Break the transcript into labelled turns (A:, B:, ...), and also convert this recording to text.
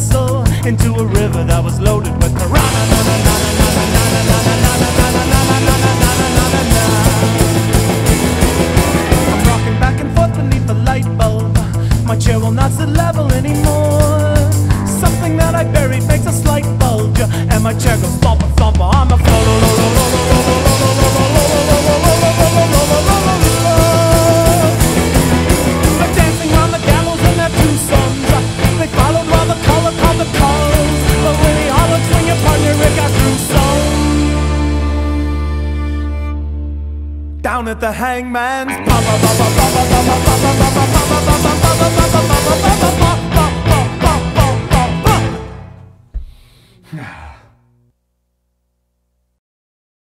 A: vessel into a river that was loaded with piranha. I'm rocking back and forth beneath the light bulb. My chair will not sit level anymore. Down at the hangman's.